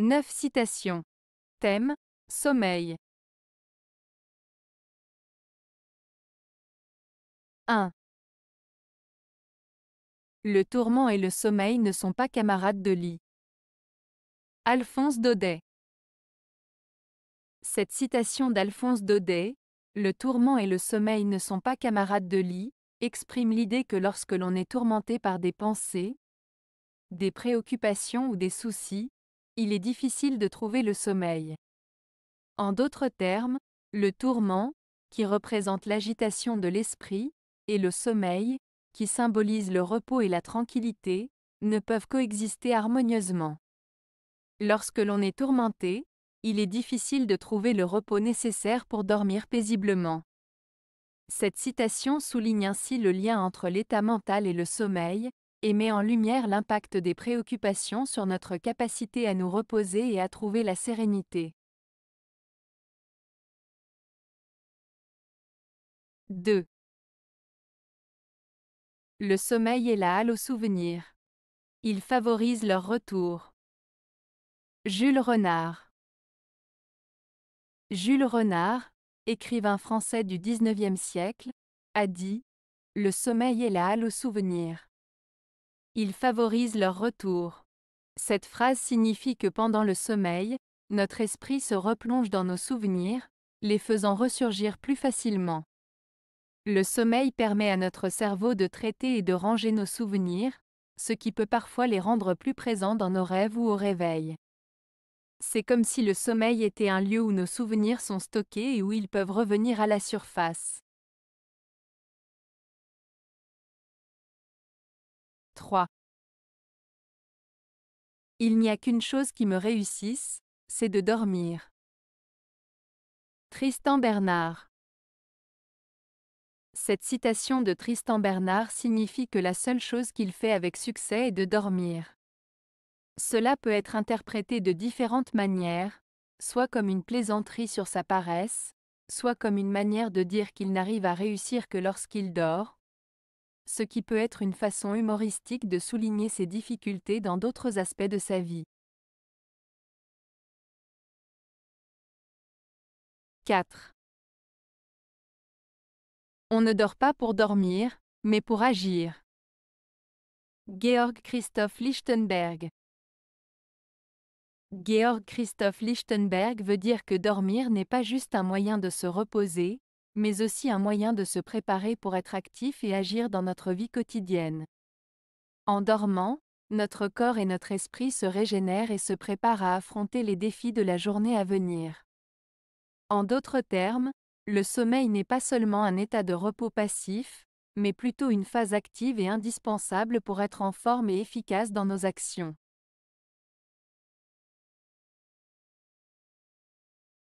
9 citations. Thème Sommeil. 1. Le tourment et le sommeil ne sont pas camarades de lit. Alphonse Daudet. Cette citation d'Alphonse Daudet, Le tourment et le sommeil ne sont pas camarades de lit, exprime l'idée que lorsque l'on est tourmenté par des pensées, des préoccupations ou des soucis, il est difficile de trouver le sommeil. En d'autres termes, le tourment, qui représente l'agitation de l'esprit, et le sommeil, qui symbolise le repos et la tranquillité, ne peuvent coexister harmonieusement. Lorsque l'on est tourmenté, il est difficile de trouver le repos nécessaire pour dormir paisiblement. Cette citation souligne ainsi le lien entre l'état mental et le sommeil, et met en lumière l'impact des préoccupations sur notre capacité à nous reposer et à trouver la sérénité. 2. Le sommeil est la halle aux souvenirs. Il favorise leur retour. Jules Renard Jules Renard, écrivain français du XIXe siècle, a dit Le sommeil est la halle aux souvenirs. Il favorise leur retour. Cette phrase signifie que pendant le sommeil, notre esprit se replonge dans nos souvenirs, les faisant ressurgir plus facilement. Le sommeil permet à notre cerveau de traiter et de ranger nos souvenirs, ce qui peut parfois les rendre plus présents dans nos rêves ou au réveil. C'est comme si le sommeil était un lieu où nos souvenirs sont stockés et où ils peuvent revenir à la surface. 3. Il n'y a qu'une chose qui me réussisse, c'est de dormir. Tristan Bernard Cette citation de Tristan Bernard signifie que la seule chose qu'il fait avec succès est de dormir. Cela peut être interprété de différentes manières, soit comme une plaisanterie sur sa paresse, soit comme une manière de dire qu'il n'arrive à réussir que lorsqu'il dort, ce qui peut être une façon humoristique de souligner ses difficultés dans d'autres aspects de sa vie. 4. On ne dort pas pour dormir, mais pour agir. Georg Christoph Lichtenberg Georg Christoph Lichtenberg veut dire que dormir n'est pas juste un moyen de se reposer, mais aussi un moyen de se préparer pour être actif et agir dans notre vie quotidienne. En dormant, notre corps et notre esprit se régénèrent et se préparent à affronter les défis de la journée à venir. En d'autres termes, le sommeil n'est pas seulement un état de repos passif, mais plutôt une phase active et indispensable pour être en forme et efficace dans nos actions.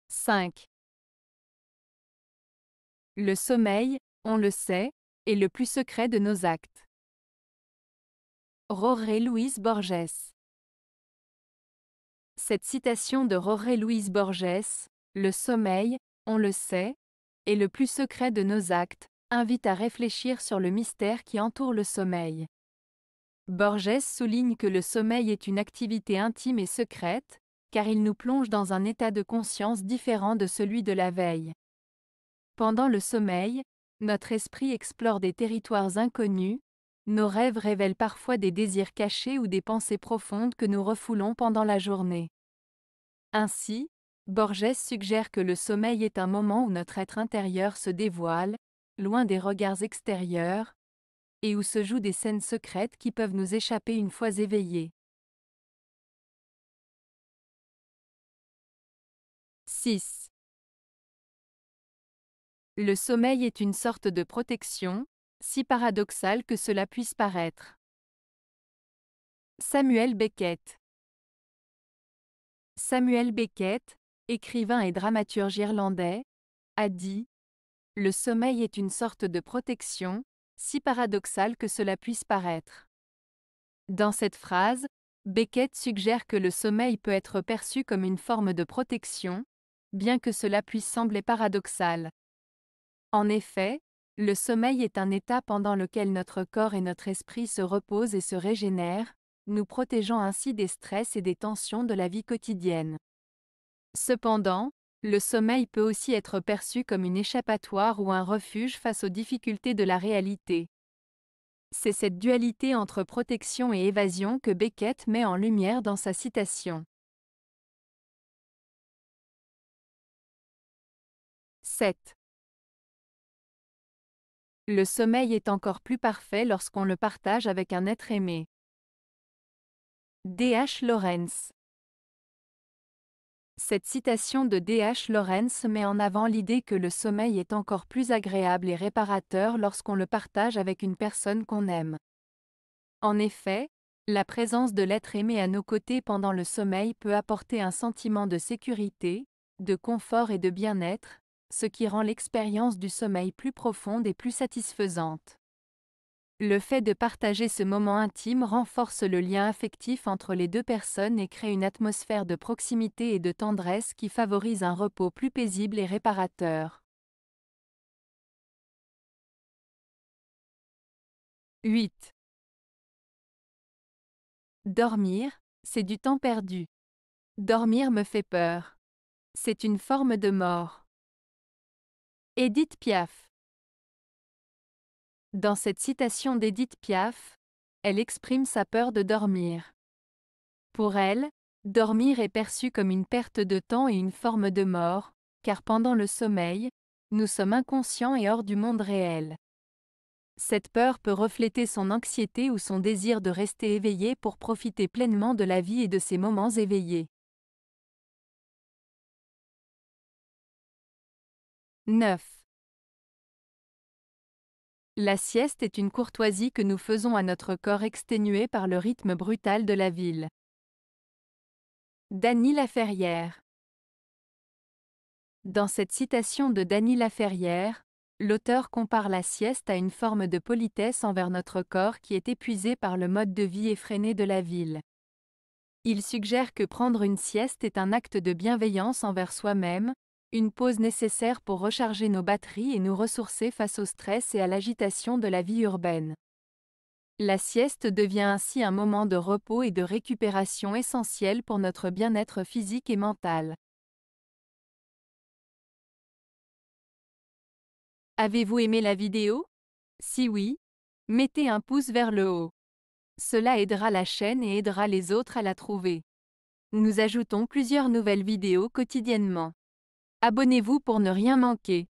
5. Le sommeil, on le sait, est le plus secret de nos actes. Roré Louise Borges Cette citation de Roré Louise Borges, Le sommeil, on le sait, est le plus secret de nos actes, invite à réfléchir sur le mystère qui entoure le sommeil. Borges souligne que le sommeil est une activité intime et secrète, car il nous plonge dans un état de conscience différent de celui de la veille. Pendant le sommeil, notre esprit explore des territoires inconnus, nos rêves révèlent parfois des désirs cachés ou des pensées profondes que nous refoulons pendant la journée. Ainsi, Borges suggère que le sommeil est un moment où notre être intérieur se dévoile, loin des regards extérieurs, et où se jouent des scènes secrètes qui peuvent nous échapper une fois éveillés. 6. Le sommeil est une sorte de protection, si paradoxal que cela puisse paraître. Samuel Beckett Samuel Beckett, écrivain et dramaturge irlandais, a dit Le sommeil est une sorte de protection, si paradoxal que cela puisse paraître. Dans cette phrase, Beckett suggère que le sommeil peut être perçu comme une forme de protection, bien que cela puisse sembler paradoxal. En effet, le sommeil est un état pendant lequel notre corps et notre esprit se reposent et se régénèrent, nous protégeant ainsi des stress et des tensions de la vie quotidienne. Cependant, le sommeil peut aussi être perçu comme une échappatoire ou un refuge face aux difficultés de la réalité. C'est cette dualité entre protection et évasion que Beckett met en lumière dans sa citation. 7. Le sommeil est encore plus parfait lorsqu'on le partage avec un être aimé. D.H. Lawrence Cette citation de D.H. Lawrence met en avant l'idée que le sommeil est encore plus agréable et réparateur lorsqu'on le partage avec une personne qu'on aime. En effet, la présence de l'être aimé à nos côtés pendant le sommeil peut apporter un sentiment de sécurité, de confort et de bien-être, ce qui rend l'expérience du sommeil plus profonde et plus satisfaisante. Le fait de partager ce moment intime renforce le lien affectif entre les deux personnes et crée une atmosphère de proximité et de tendresse qui favorise un repos plus paisible et réparateur. 8. Dormir, c'est du temps perdu. Dormir me fait peur. C'est une forme de mort. Edith Piaf dans cette citation d'Edith Piaf, elle exprime sa peur de dormir. Pour elle, dormir est perçu comme une perte de temps et une forme de mort, car pendant le sommeil, nous sommes inconscients et hors du monde réel. Cette peur peut refléter son anxiété ou son désir de rester éveillé pour profiter pleinement de la vie et de ses moments éveillés. 9. La sieste est une courtoisie que nous faisons à notre corps exténué par le rythme brutal de la ville. Dany Laferrière Dans cette citation de Dany Laferrière, l'auteur compare la sieste à une forme de politesse envers notre corps qui est épuisé par le mode de vie effréné de la ville. Il suggère que prendre une sieste est un acte de bienveillance envers soi-même, une pause nécessaire pour recharger nos batteries et nous ressourcer face au stress et à l'agitation de la vie urbaine. La sieste devient ainsi un moment de repos et de récupération essentiel pour notre bien-être physique et mental. Avez-vous aimé la vidéo? Si oui, mettez un pouce vers le haut. Cela aidera la chaîne et aidera les autres à la trouver. Nous ajoutons plusieurs nouvelles vidéos quotidiennement. Abonnez-vous pour ne rien manquer.